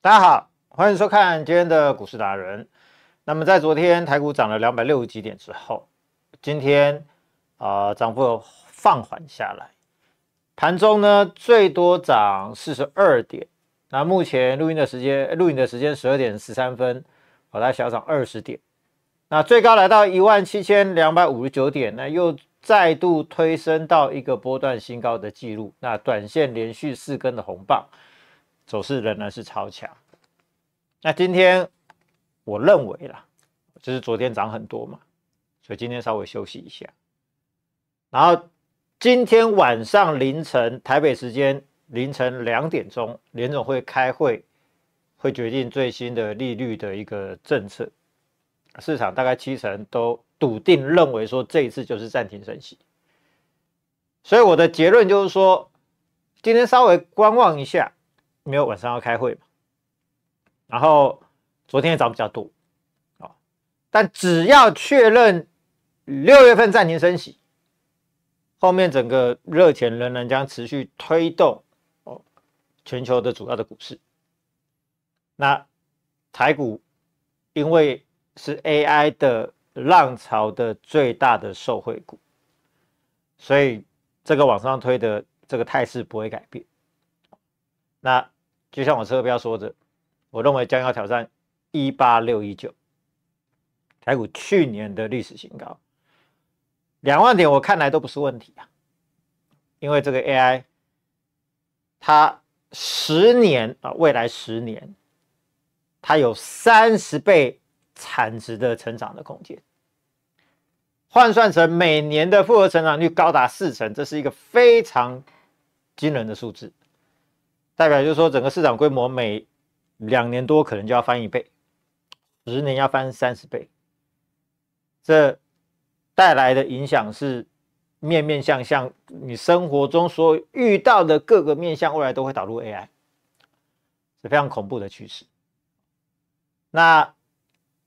大家好，欢迎收看今天的股市达人。那么在昨天台股涨了两百六十几点之后，今天啊涨幅放缓下来，盘中呢最多涨四十二点。那目前录音的时间，录影的时间十二点十三分，好，它小涨二十点。那最高来到一万七千两百五十九点，那又再度推升到一个波段新高的记录。那短线连续四根的红棒。走势仍然是超强。那今天我认为啦，就是昨天涨很多嘛，所以今天稍微休息一下。然后今天晚上凌晨台北时间凌晨两点钟，联总会开会，会决定最新的利率的一个政策。市场大概七成都笃定认为说这一次就是暂停升息。所以我的结论就是说，今天稍微观望一下。没有晚上要开会嘛？然后昨天也涨比较多啊，但只要确认六月份暂停升息，后面整个热钱仍然将持续推动哦全球的主要的股市。那台股因为是 AI 的浪潮的最大的受惠股，所以这个往上推的这个态势不会改变。那就像我车标说的，我认为将要挑战一八六一九，台股去年的历史新高，两万点我看来都不是问题啊，因为这个 AI，它十年啊，未来十年，它有三十倍产值的成长的空间，换算成每年的复合成长率高达四成，这是一个非常惊人的数字。代表就是说，整个市场规模每两年多可能就要翻一倍，十年要翻三十倍，这带来的影响是面面相向，你生活中所遇到的各个面向，未来都会导入 AI，是非常恐怖的趋势。那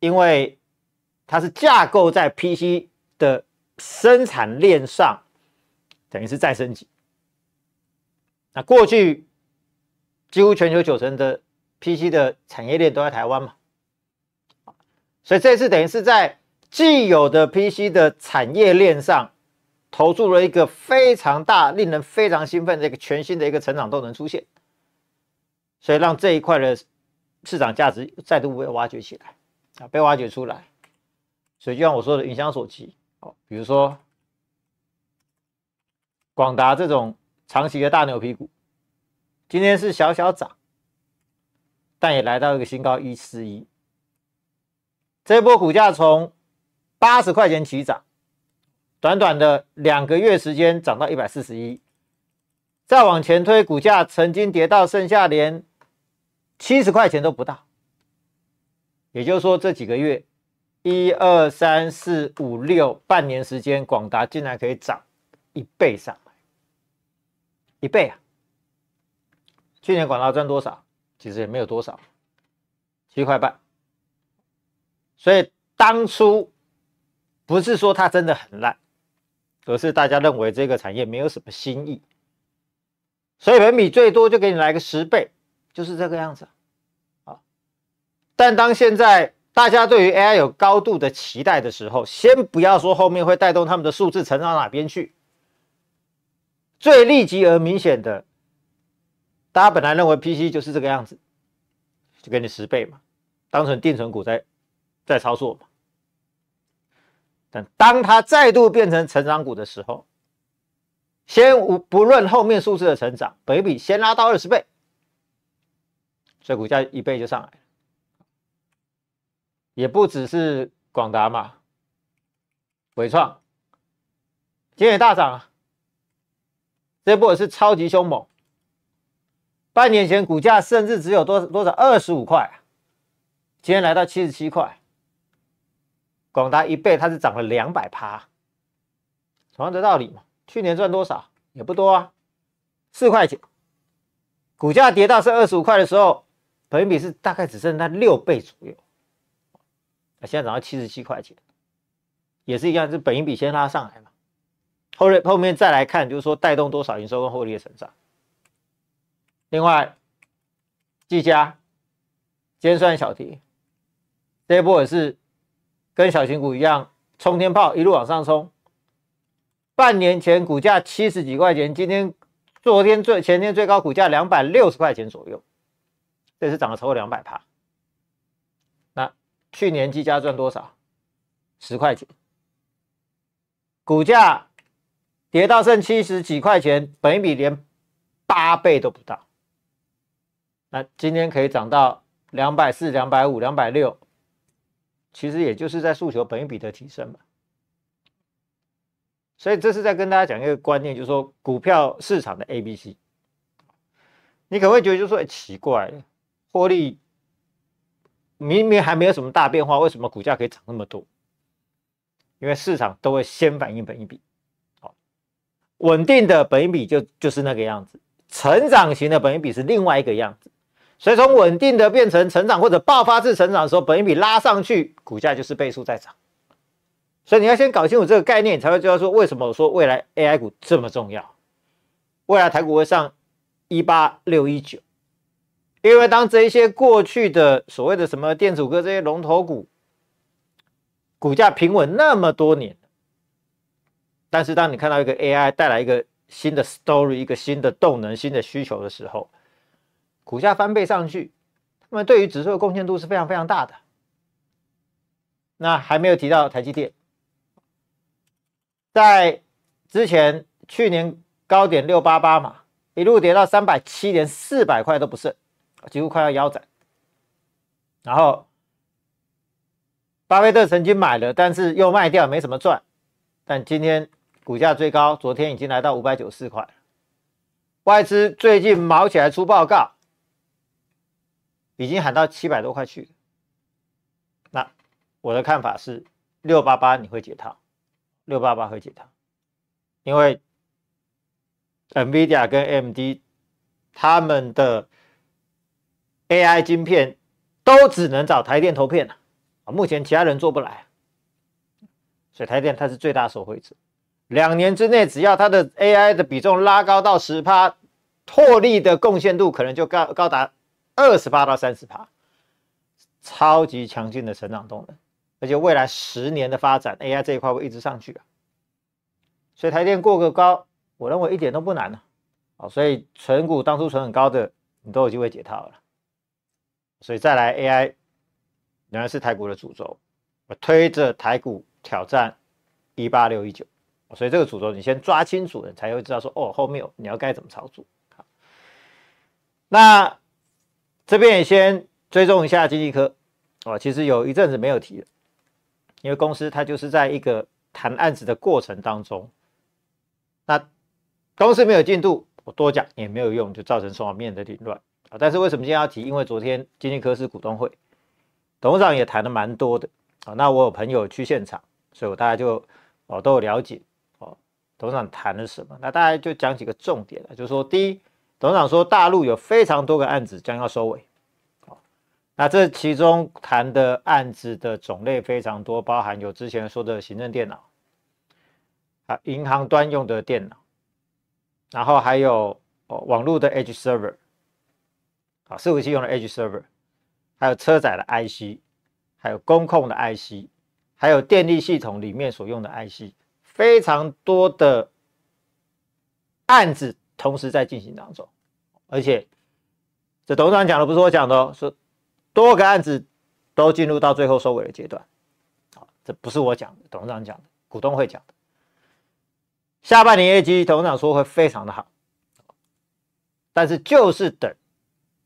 因为它是架构在 PC 的生产链上，等于是再升级。那过去。几乎全球九成的 PC 的产业链都在台湾嘛，所以这次等于是在既有的 PC 的产业链上投注了一个非常大、令人非常兴奋的一个全新的一个成长动能出现，所以让这一块的市场价值再度被挖掘起来啊，被挖掘出来。所以就像我说的，影响所及哦，比如说广达这种长期的大牛皮股。今天是小小涨，但也来到一个新高一四一。这波股价从八十块钱起涨，短短的两个月时间涨到一百四十一。再往前推，股价曾经跌到剩下连七十块钱都不到。也就是说，这几个月一二三四五六半年时间，广达竟然可以涨一倍上来，一倍啊！去年广告赚多少？其实也没有多少，七块半。所以当初不是说它真的很烂，而是大家认为这个产业没有什么新意，所以本米最多就给你来个十倍，就是这个样子。啊，但当现在大家对于 AI 有高度的期待的时候，先不要说后面会带动他们的数字成长哪边去，最立即而明显的。大家本来认为 PC 就是这个样子，就给你十倍嘛，当成定存股在在操作嘛。但当它再度变成成长股的时候，先无不论后面数字的成长，北比先拉到二十倍，所以股价一倍就上来了。也不只是广达嘛，伟创今天也大涨啊，这波也是超级凶猛。半年前股价甚至只有多多少？二十五块，今天来到七十七块，广达一倍，它是涨了两百趴，同样的道理嘛。去年赚多少？也不多啊，四块钱，股价跌到是二十五块的时候，本比是大概只剩那六倍左右，那现在涨到七十七块钱，也是一样，是本比先拉上来嘛，后面后面再来看，就是说带动多少营收跟获利的成长。另外，技嘉今天算小跌，这一波也是跟小型股一样，冲天炮一路往上冲。半年前股价七十几块钱，今天、昨天最前天最高股价两百六十块钱左右，这次涨了超过两百趴。那去年积家赚多少？十块钱，股价跌到剩七十几块钱，本一比连八倍都不到。今天可以涨到两百四、两百五、两百六，其实也就是在诉求本一比的提升嘛。所以这是在跟大家讲一个观念，就是说股票市场的 A、B、C。你可能会觉得，就说奇怪，获利明明还没有什么大变化，为什么股价可以涨那么多？因为市场都会先反映本一比，好，稳定的本一比就就是那个样子，成长型的本一比是另外一个样子。所以从稳定的变成成长或者爆发式成长的时候，本一比拉上去，股价就是倍数在涨。所以你要先搞清楚这个概念，你才会知道说为什么我说未来 AI 股这么重要，未来台股会上一八六一九，因为当这一些过去的所谓的什么电子哥这些龙头股股价平稳那么多年，但是当你看到一个 AI 带来一个新的 story，一个新的动能、新的需求的时候，股价翻倍上去，他们对于指数的贡献度是非常非常大的。那还没有提到台积电。在之前去年高点六八八嘛，一路跌到三百七，连四百块都不剩，几乎快要腰斩。然后巴菲特曾经买了，但是又卖掉，没什么赚。但今天股价最高，昨天已经来到五百九十四块。外资最近毛起来出报告，已经喊到七百多块去。那我的看法是六八八你会解套。六八八会解套，因为 NVIDIA 跟 AMD 他们的 AI 晶片都只能找台电投片了，目前其他人做不来，所以台电它是最大受惠者。两年之内，只要它的 AI 的比重拉高到十趴，获利的贡献度可能就高高达二十八到三十趴，超级强劲的成长动能。而且未来十年的发展，AI 这一块会一直上去啊，所以台电过个高，我认为一点都不难呢。好，所以存股当初存很高的，你都有机会解套了。所以再来 AI，仍然是台股的主轴，我推着台股挑战一八六一九。所以这个主轴你先抓清楚了，才会知道说哦，后面你要该怎么操作。好，那这边也先追踪一下经济科，哦，其实有一阵子没有提了。因为公司它就是在一个谈案子的过程当中，那公司没有进度，我多讲也没有用，就造成双方面的凌乱啊。但是为什么今天要提？因为昨天经济科是股东会，董事长也谈的蛮多的啊。那我有朋友去现场，所以我大家就哦都有了解哦，董事长谈了什么？那大家就讲几个重点了，就是说第一，董事长说大陆有非常多个案子将要收尾。那这其中谈的案子的种类非常多，包含有之前说的行政电脑，啊，银行端用的电脑，然后还有哦网络的 Edge Server，啊，伺服器用的 Edge Server，还有车载的 IC，还有工控的 IC，还有电力系统里面所用的 IC，非常多的案子同时在进行当中，而且这董事长讲的不是我讲的哦，是。多个案子都进入到最后收尾的阶段，好，这不是我讲的，董事长讲的，股东会讲的。下半年业绩，董事长说会非常的好，但是就是等，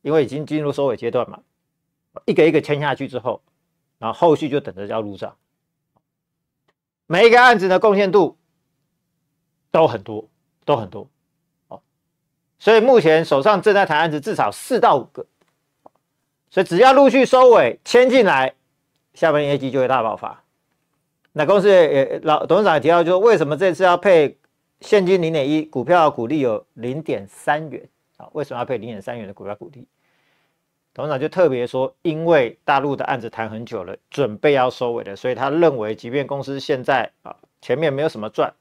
因为已经进入收尾阶段嘛，一个一个签下去之后，然后后续就等着要入账。每一个案子的贡献度都很多，都很多，所以目前手上正在谈案子至少四到五个。所以只要陆续收尾签进来，下半年业绩就会大爆发。那公司也老董事长也提到，就是为什么这次要配现金零点一，股票股利有零点三元啊？为什么要配零点三元的股票股利？董事长就特别说，因为大陆的案子谈很久了，准备要收尾了，所以他认为，即便公司现在啊前面没有什么赚，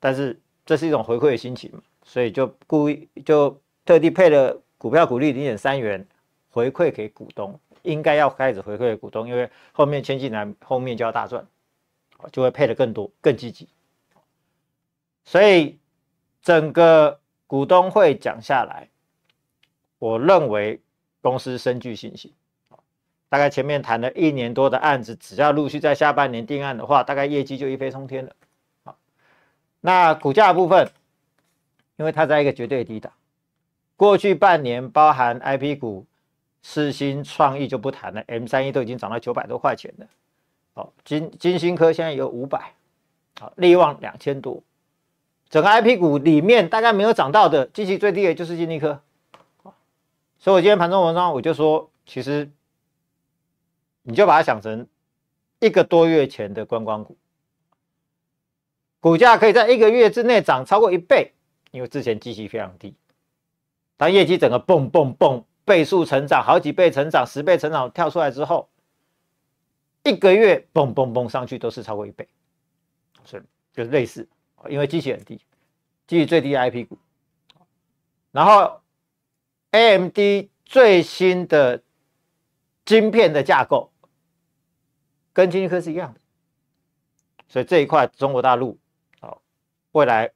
但是这是一种回馈的心情嘛，所以就故意就特地配了股票股利零点三元。回馈给股东，应该要开始回馈给股东，因为后面签进来，后面就要大赚，就会配的更多、更积极。所以整个股东会讲下来，我认为公司深具信心。大概前面谈了一年多的案子，只要陆续在下半年定案的话，大概业绩就一飞冲天了。好，那股价部分，因为它在一个绝对低档，过去半年包含 I P 股、四新创意就不谈了，M 三一都已经涨到九百多块钱了。好，金金星科现在有五百，好，利旺两千多，整个 I P 股里面大概没有涨到的，近期最低的就是金立科。所以我今天盘中文章我就说，其实。你就把它想成一个多月前的观光股，股价可以在一个月之内涨超过一倍，因为之前基期非常低。当业绩整个蹦蹦蹦倍数成长，好几倍成长、十倍成长跳出来之后，一个月蹦蹦蹦上去都是超过一倍，所以就是类似，因为基期很低，基期最低 I P 股，然后 A M D 最新的。晶片的架构跟晶科是一样的，所以这一块中国大陆哦，未来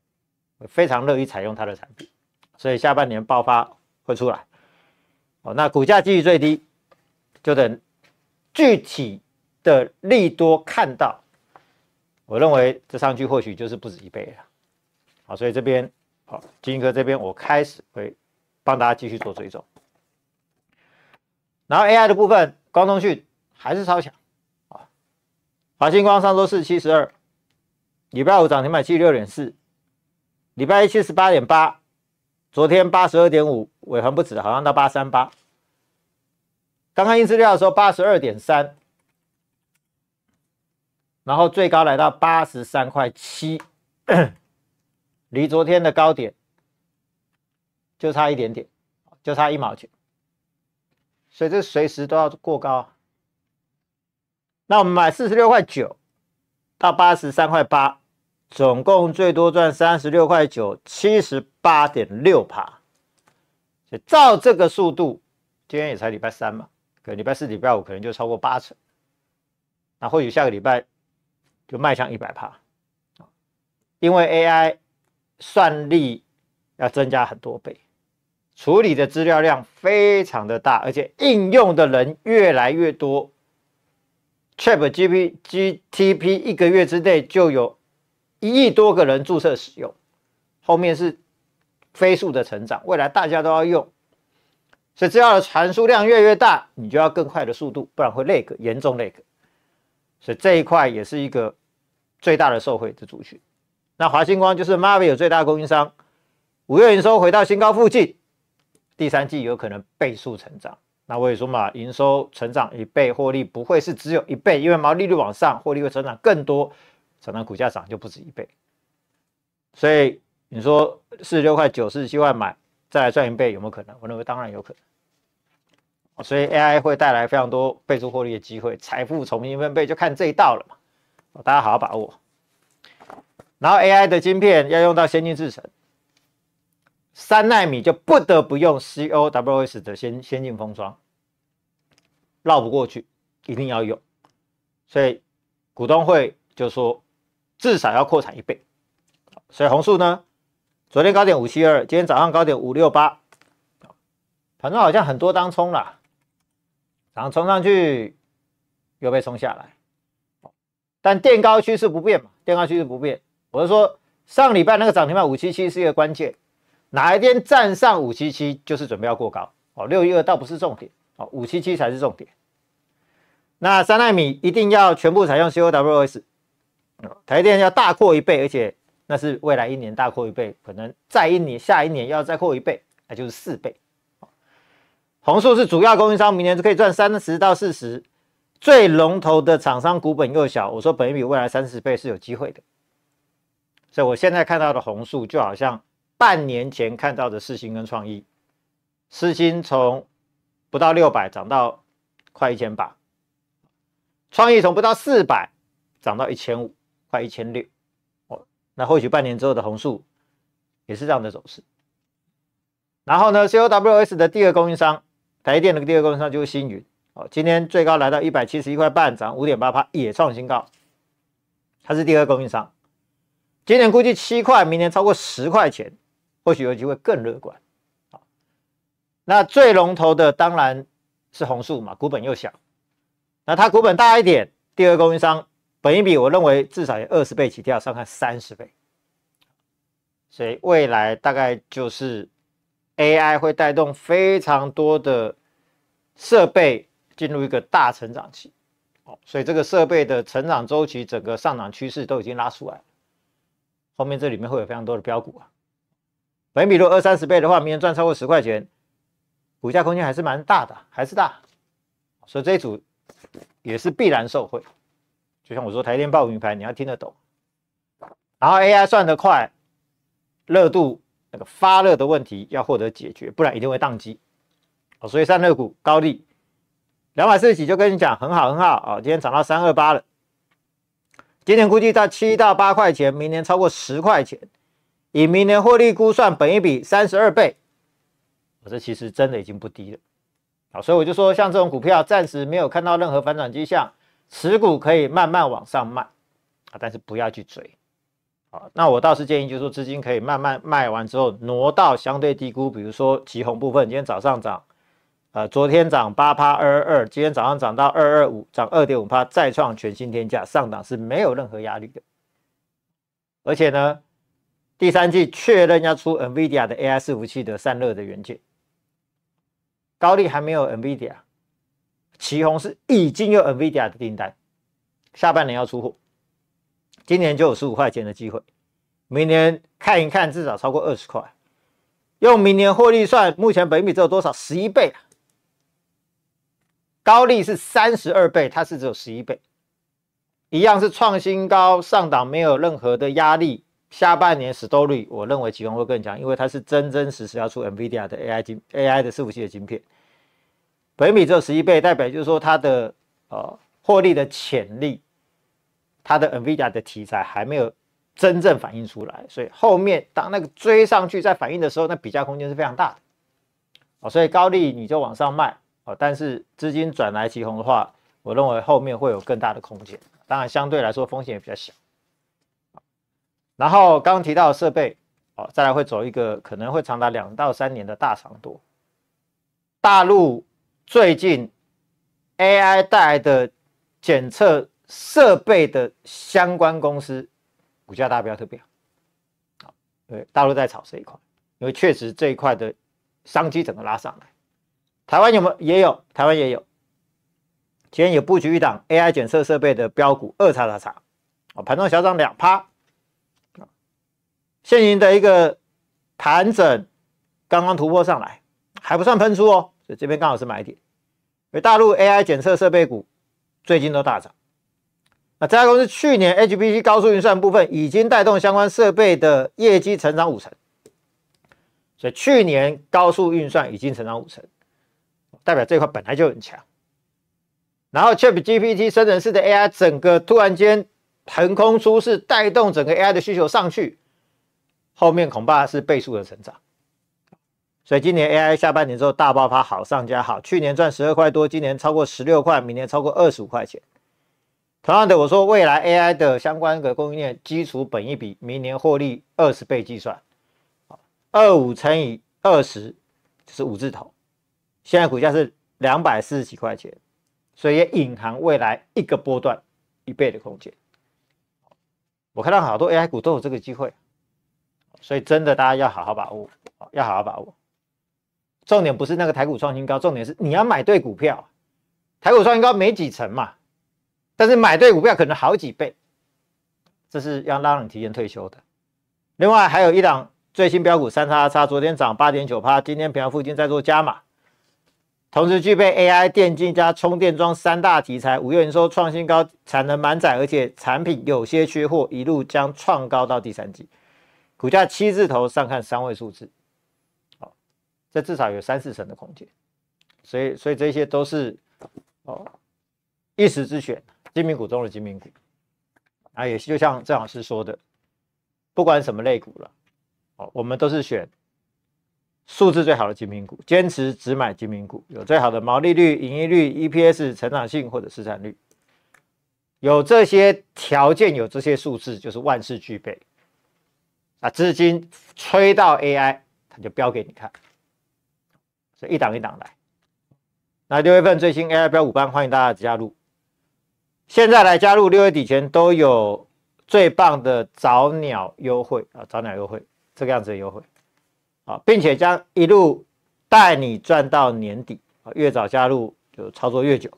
非常乐意采用它的产品，所以下半年爆发会出来哦。那股价继续最低，就等具体的利多看到，我认为这上去或许就是不止一倍了。好，所以这边好，金科这边我开始会帮大家继续做追踪。然后 AI 的部分，光通讯还是超强啊！华星光上周四七十二，礼拜五涨停板七十六点四，礼拜一七十八点八，昨天八十二点五，尾盘不止，好像到八三八。刚刚印资料的时候八十二点三，然后最高来到八十三块七，离昨天的高点就差一点点，就差一毛钱。所以这随时都要过高，那我们买四十六块九到八十三块八，总共最多赚三十六块九，七十八点六趴。照这个速度，今天也才礼拜三嘛，可能礼拜四、礼拜五可能就超过八成。那或许下个礼拜就迈向一百趴，因为 AI 算力要增加很多倍。处理的资料量非常的大，而且应用的人越来越多。ChatGPT 一个月之内就有一亿多个人注册使用，后面是飞速的成长，未来大家都要用，所以资料的传输量越来越大，你就要更快的速度，不然会 lag 严重 lag。所以这一块也是一个最大的受惠的族群。那华星光就是 Marvell 最大供应商，五月营收回到新高附近。第三季有可能倍速成长，那我也说嘛，营收成长一倍，获利不会是只有一倍，因为毛利率往上，获利会成长更多，可能股价涨就不止一倍。所以你说四十六块九、四十七块买，再来赚一倍有没有可能？我认为当然有可能。所以 AI 会带来非常多倍数获利的机会，财富重新分配就看这一道了嘛，大家好好把握。然后 AI 的晶片要用到先进制程。三纳米就不得不用 COWS 的先先进封装，绕不过去，一定要用。所以股东会就说至少要扩产一倍。所以红树呢，昨天高点五七二，今天早上高点五六八，反正好像很多当冲了，然后冲上去又被冲下来。但垫高趋势不变嘛，垫高趋势不变。我是说上礼拜那个涨停板五七七是一个关键。哪一天站上五七七，就是准备要过高哦。六一二倒不是重点哦，五七七才是重点。那三纳米一定要全部采用 COWS 台电要大扩一倍，而且那是未来一年大扩一倍，可能再一年、下一年要再扩一倍，那就是四倍。红树是主要供应商，明年就可以赚三十到四十。最龙头的厂商股本又小，我说本一比未来三十倍是有机会的。所以我现在看到的红树就好像。半年前看到的四星跟创意，四星从不到六百涨到快一千八，创意从不到四百涨到一千五，快一千六。哦，那或许半年之后的红树也是这样的走势。然后呢，COWS 的第二供应商台电的第二供应商就是星云，哦，今天最高来到一百七十一块半，涨五点八趴，也创新高。它是第二供应商，今年估计七块，明年超过十块钱，或许有机会更乐观。那最龙头的当然是红树嘛，股本又小，那它股本大一点，第二供应商本一比我认为至少有二十倍起跳，上看三十倍，所以未来大概就是 AI 会带动非常多的设备进入一个大成长期。哦，所以这个设备的成长周期，整个上涨趋势都已经拉出来了后面这里面会有非常多的标股啊，本比如二三十倍的话，明年赚超过十块钱，股价空间还是蛮大的，还是大。所以这一组也是必然受惠。就像我说，台电报名牌，你要听得懂。然后 AI 算得快，热度那个发热的问题要获得解决，不然一定会宕机。哦，所以散热股高利。两百四十几就跟你讲很好很好啊，今天涨到三二八了，今年估计到七到八块钱，明年超过十块钱，以明年获利估算，本一比三十二倍，我这其实真的已经不低了，好，所以我就说像这种股票暂时没有看到任何反转迹象，持股可以慢慢往上卖啊，但是不要去追，好，那我倒是建议就是说资金可以慢慢卖完之后挪到相对低估，比如说旗红部分，今天早上涨。呃，昨天涨八趴二二二，今天早上涨到二二五，涨二点五趴，再创全新天价，上档是没有任何压力的。而且呢，第三季确认要出 NVIDIA 的 AI 伺服器的散热的元件，高丽还没有 NVIDIA，旗宏是已经有 NVIDIA 的订单，下半年要出货，今年就有十五块钱的机会，明年看一看至少超过二十块，用明年获利算，目前本比只有多少？十一倍啊！高利是三十二倍，它是只有十一倍，一样是创新高上档，没有任何的压力。下半年 story，，我认为启宏会更强，因为它是真真实实要出 NVIDIA 的 AI 晶 AI 的伺服器的晶片，本比只有十一倍，代表就是说它的呃获利的潜力，它的 NVIDIA 的题材还没有真正反映出来，所以后面当那个追上去再反映的时候，那比价空间是非常大的。哦，所以高利你就往上卖。哦，但是资金转来旗红的话，我认为后面会有更大的空间，当然相对来说风险也比较小。然后刚刚提到的设备，哦，再来会走一个可能会长达两到三年的大长多。大陆最近 AI 带来的检测设备的相关公司股价大标特别好，对，大陆在炒这一块，因为确实这一块的商机整个拉上来。台湾有没有？也有，台湾也有。今天有布局一档 AI 检测设备的标股二叉叉叉，啊，盘中小涨两趴，现行的一个盘整刚刚突破上来，还不算喷出哦，所以这边刚好是买点。因为大陆 AI 检测设备股最近都大涨，那这家公司去年 HPC 高速运算部分已经带动相关设备的业绩成长五成，所以去年高速运算已经成长五成。代表这块本来就很强，然后 Chat GPT 生成式的 AI 整个突然间横空出世，带动整个 AI 的需求上去，后面恐怕是倍数的成长。所以今年 AI 下半年之后大爆发，好上加好。去年赚十二块多，今年超过十六块，明年超过二十五块钱。同样的，我说未来 AI 的相关的供应链基础本一比，明年获利二十倍计算，二五乘以二十就是五字头。现在股价是两百四十几块钱，所以也隐含未来一个波段一倍的空间。我看到好多 AI 股都有这个机会，所以真的大家要好好把握，要好好把握。重点不是那个台股创新高，重点是你要买对股票。台股创新高没几成嘛，但是买对股票可能好几倍，这是要让你提前退休的。另外还有一档最新标股三叉叉，昨天涨八点九趴，今天平盘附近在做加码。同时具备 AI 电竞加充电桩三大题材，五月营收创新高，产能满载，而且产品有些缺货，一路将创高到第三季，股价七字头上看三位数字，这至少有三四成的空间，所以所以这些都是哦一时之选，精明股中的精明股，啊，也就像郑老师说的，不管什么类股了，哦，我们都是选数字最好的精品股，坚持只买精品股，有最好的毛利率、盈利率、EPS 成长性或者市场率，有这些条件，有这些数字，就是万事俱备。啊，资金吹到 AI，它就标给你看，一档一档来。那六月份最新 AI 标五班，欢迎大家加入。现在来加入，六月底前都有最棒的早鸟优惠啊！早鸟优惠，这个样子的优惠啊，并且将一路带你赚到年底啊！越早加入就操作越久，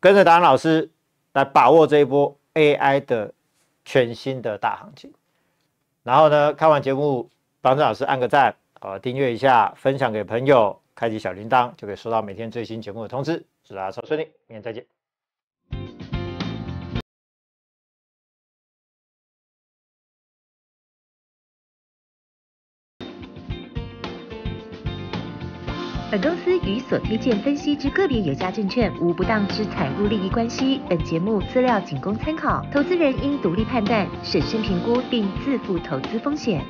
跟着达人老师来把握这一波 AI 的全新的大行情。然后呢，看完节目帮郑老师按个赞啊，订阅一下，分享给朋友，开启小铃铛，就可以收到每天最新节目的通知。祝大家操顺利，明天再见。本公司与所推荐分析之个别有价证券无不当之财务利益关系。本节目资料仅供参考，投资人应独立判断、审慎评估并自负投资风险。